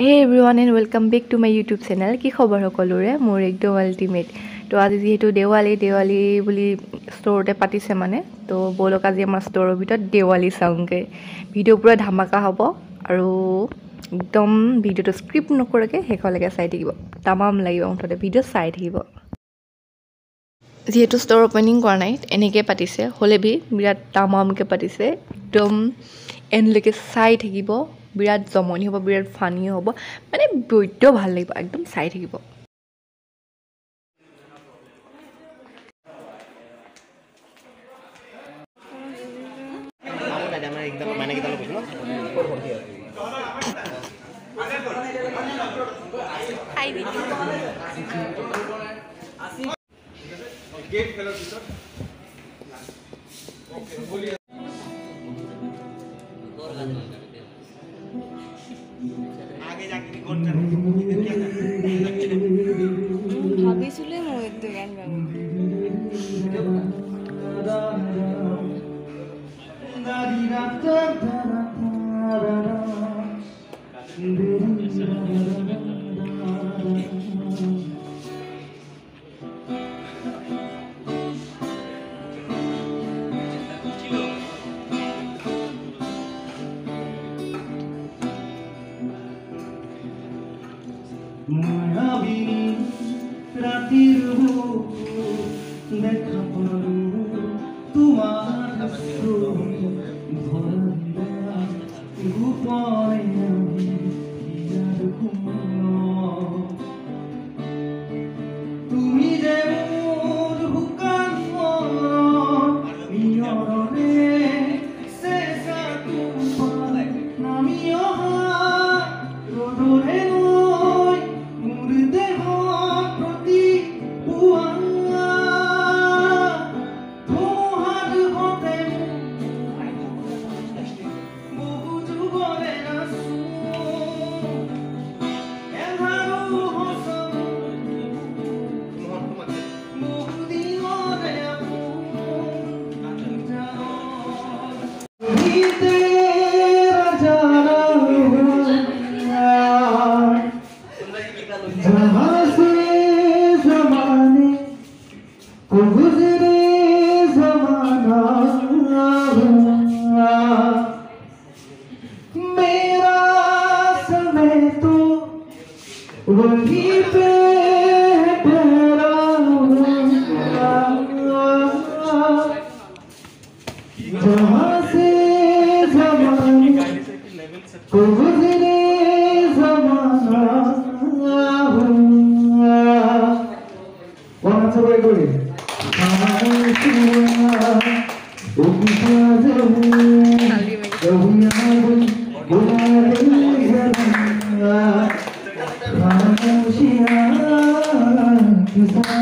Hey everyone and welcome back to my YouTube channel কি খবৰ সকলোৰে? মোৰ একদম আল্টিমেট তো আজি যিহেতু দেৱালী দেৱালী বুলি ষ্ট'ৰতে পাতিছে মানে তো ব'লক আজি আমাৰ ষ্ট'ৰৰ ভিতৰত দেৱালী চাওঁগৈ। ভিডিঅ' পূৰা ধামাকা হ'ব আৰু একদম ভিডিঅ'টো স্ক্ৰিপ্ট নকৰাকৈ শেষলৈকে চাই থাকিব। তামাম লাগিব মুঠতে ভিডিঅ' চাই থাকিব। যিহেতু ষ্ট'ৰ অ'পেনিং কৰা নাই এনেকৈ পাতিছে। হ'লে বি বিৰাট তামামকৈ পাতিছে। একদম এণ্ডলৈকে চাই থাকিব। বিৰাট জমনি হ'ব বিৰাট ফানী হ'ব মানে বৈদ্য ভাল লাগিব একদম চাই থাকিব। ভাবিছিলে will be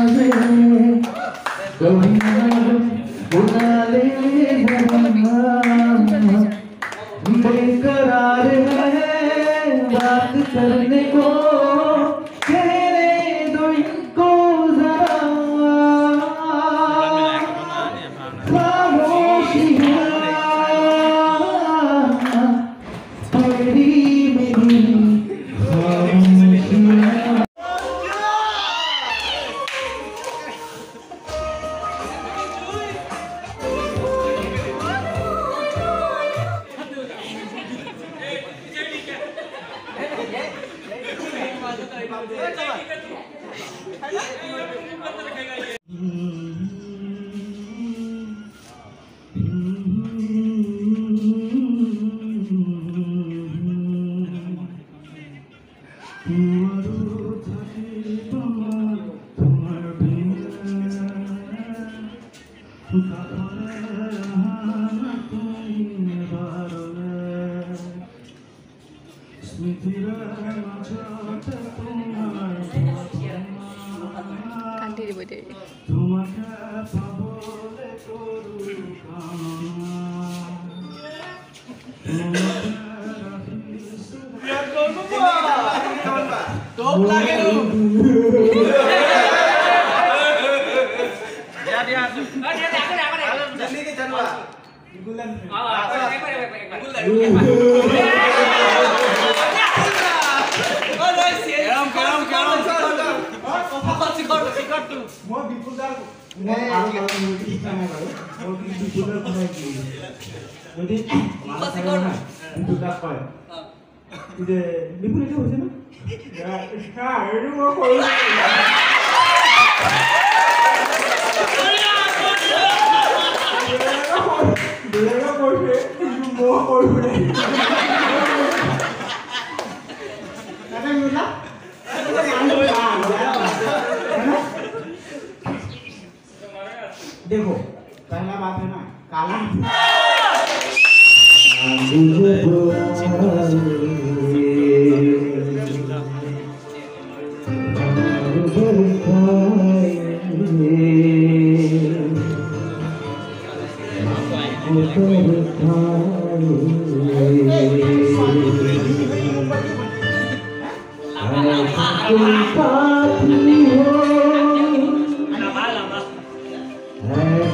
Govinda, Govinda. 你的爱，把车灯关。হৈছে নাই বেলেগকে মই কৰি ফুৰে पहला बात है ना काला।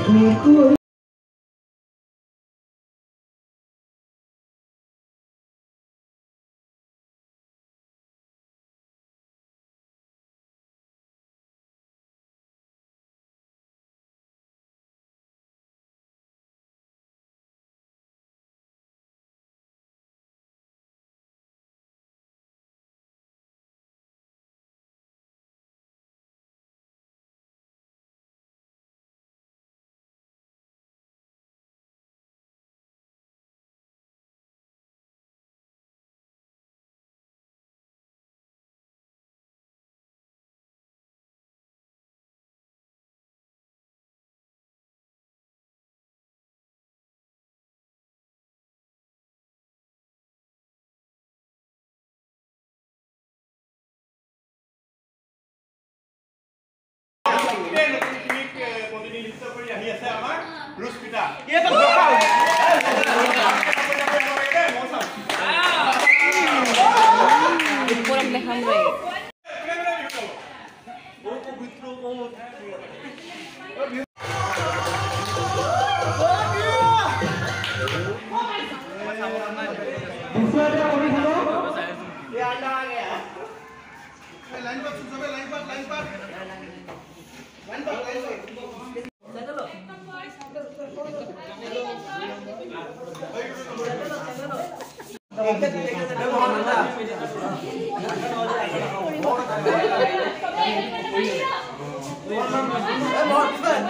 Mẹ. that. Yeah,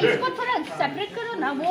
इसको थोड़ा सेपरेट करो ना वो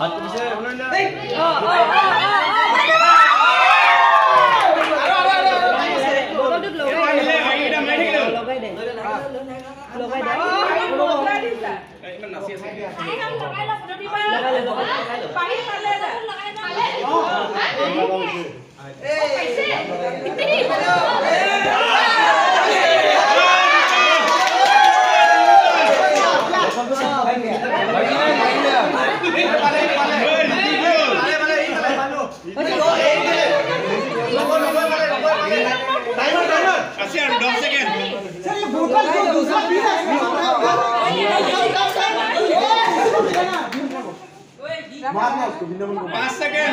ಹತ್ತು ನಿಮಿಷ লগাই দে লগাই দিছা ইমান নাচি আছে আই কাম লগাই লও পুনৰ দিবা লগাই লও পাৰি পালে পালে Asian, dog second. सर ये बोतल को दूसरा पी रहा है मारना उसको बिंदा को 5 सेकंड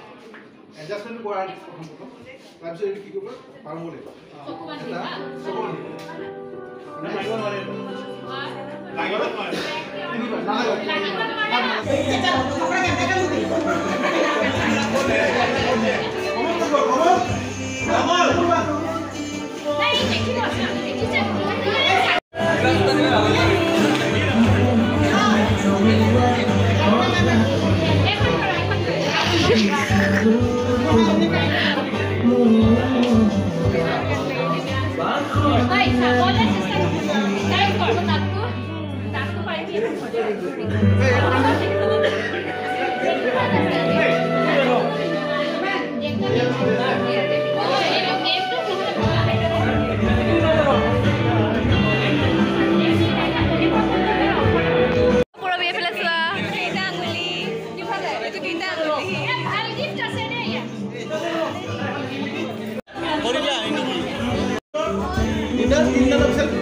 এডজাষ্টমেণ্টটো কৰা প্ৰথম প্ৰথম তাৰপিছত এইটো কি কৰিব পাৰব লাগিব চকু তিনটা লোক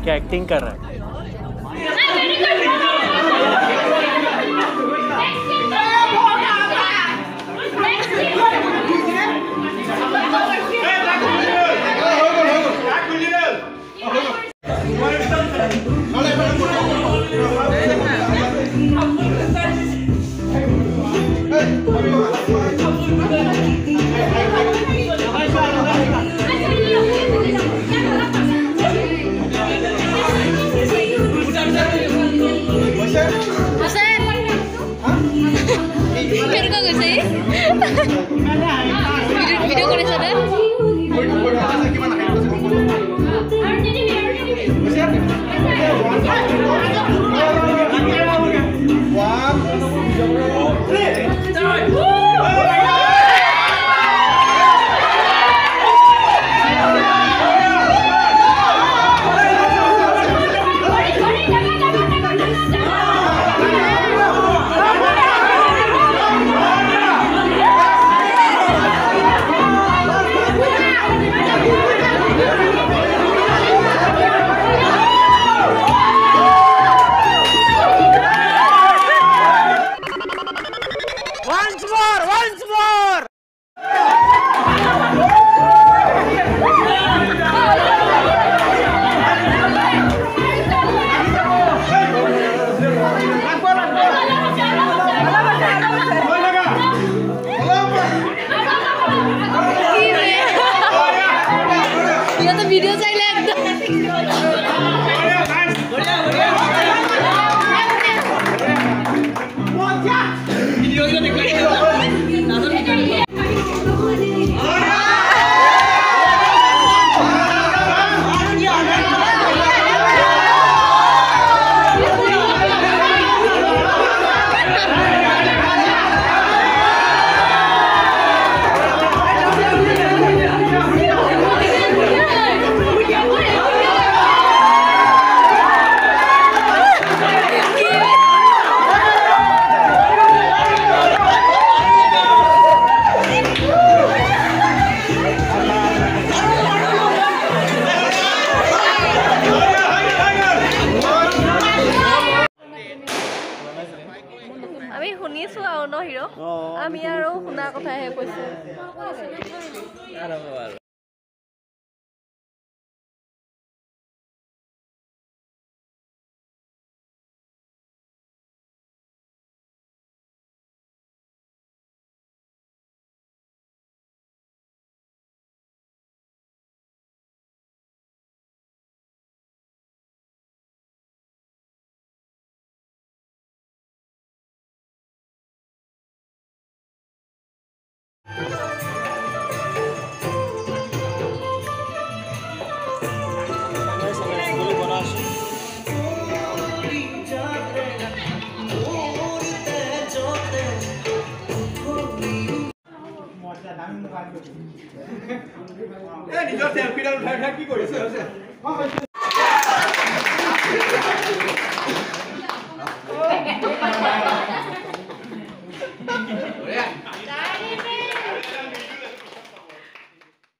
क्या एक्टिंग कर रहा है Thank আমি শুনিছো আৰু ন হিৰ' আমি আৰু শুনা কথাহে কৈছো। নিজৰ চেলফিডাল উঠাই উঠাই কি কৰিছে?